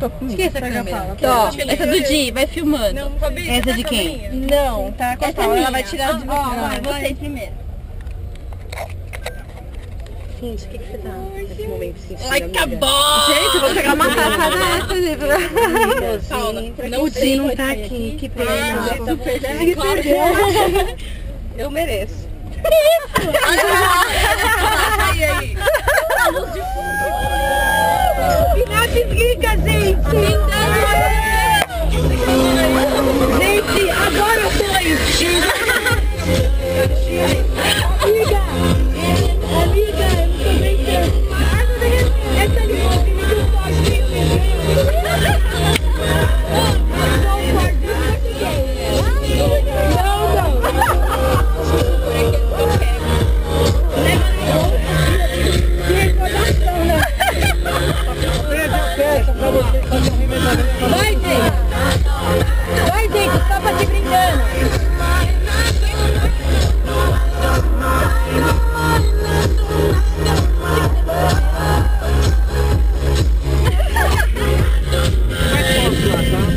tô. Que é essa Pega a câmera? Paula. Ó, essa do Di, vai filmando. Não, Fabi, Essa de tá com a quem? Não, tá com a é Paula. Ela vai tirar de Ó, você. vai, você primeiro. Gente, o que, que você tá nesse momento sentindo, Ai, amiga? acabou! Gente, eu vou pegar uma taça dessa, gente. Paula, O Di não tá aqui, que pena. Eu mereço. Sai aí. Final desliga, gente! Gente, Vai, gente! Vai, gente, só pra te brincando!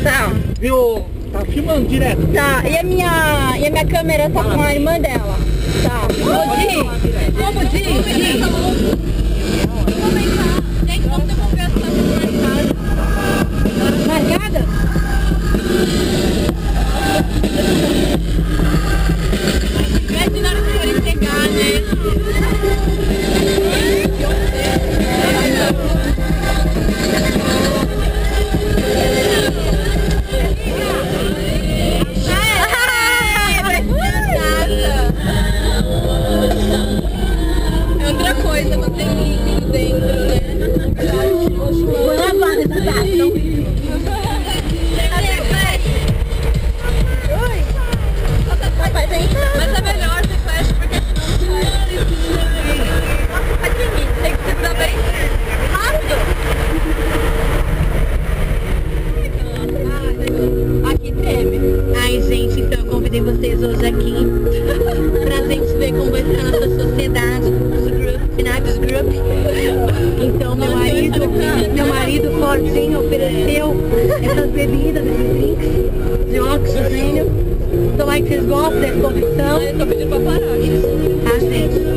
Tá, Viu? Tá filmando direto. tá. E a minha, e a minha câmera tá com a irmã dela. Tá. Ô, Di, vamos, Di, Di. Gente, vamos devolver as taças coisa, não tem líquido dentro, né? Vou tentar. Mas é melhor ter flash porque senão sai Tem que ser bem rápido. Aqui treme. Ai, gente, então eu convidei vocês hoje aqui meu marido, meu marido fortinho ofereceu essas bebidas, esses drinks de oxigênio. Tomara que vocês gostem dessa condição. Eu tô pedindo pra parar. Tá, gente?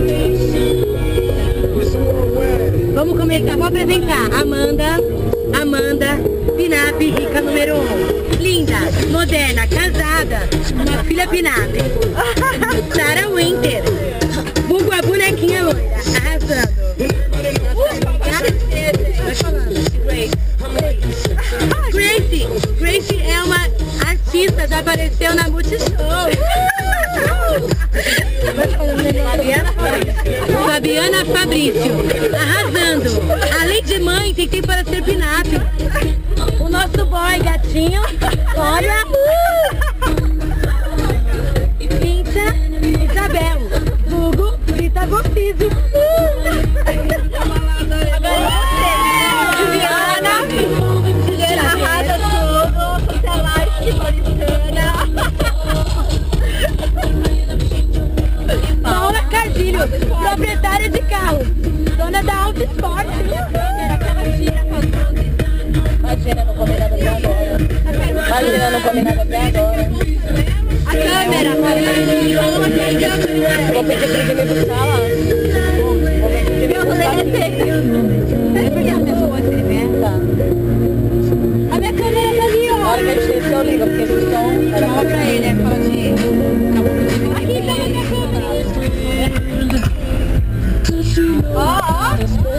Vamos começar. Vou apresentar. Amanda, Amanda, Pinap, rica número 1. Um. Linda, moderna, casada, uma filha Pinap. Sarah Winter. Vulgo a bonequinha loira, arrasando. Apareceu na Multishow. Fabiana Fabrício. Fabiana Fabrício, arrasando. Além de mãe, tem tempo para ser pinap. O nosso boy, gatinho, olha. Dona da Auto Esporte. Imagina, não comer nada até agora. Imagina, não comer nada até agora. A câmera. Vou pedir pra ele me buscar lá. Vou pedir pra ele me buscar. É porque a pessoa se alimenta. A minha câmera tá ali, Na ó. hora que eu chego, eu ligo, porque esse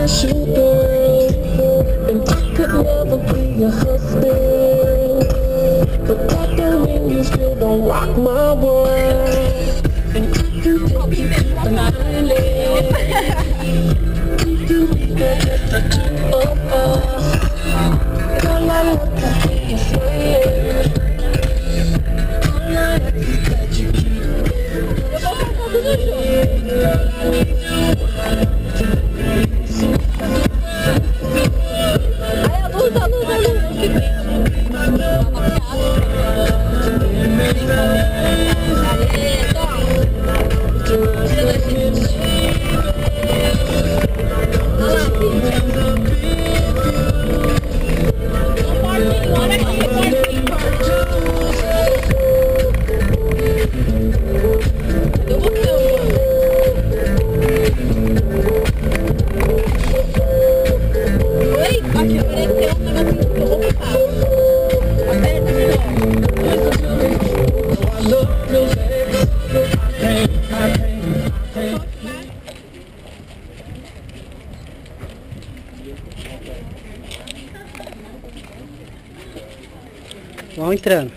girl, and I could never be your husband. But that don't mean you still don't rock my world. Vão entrando.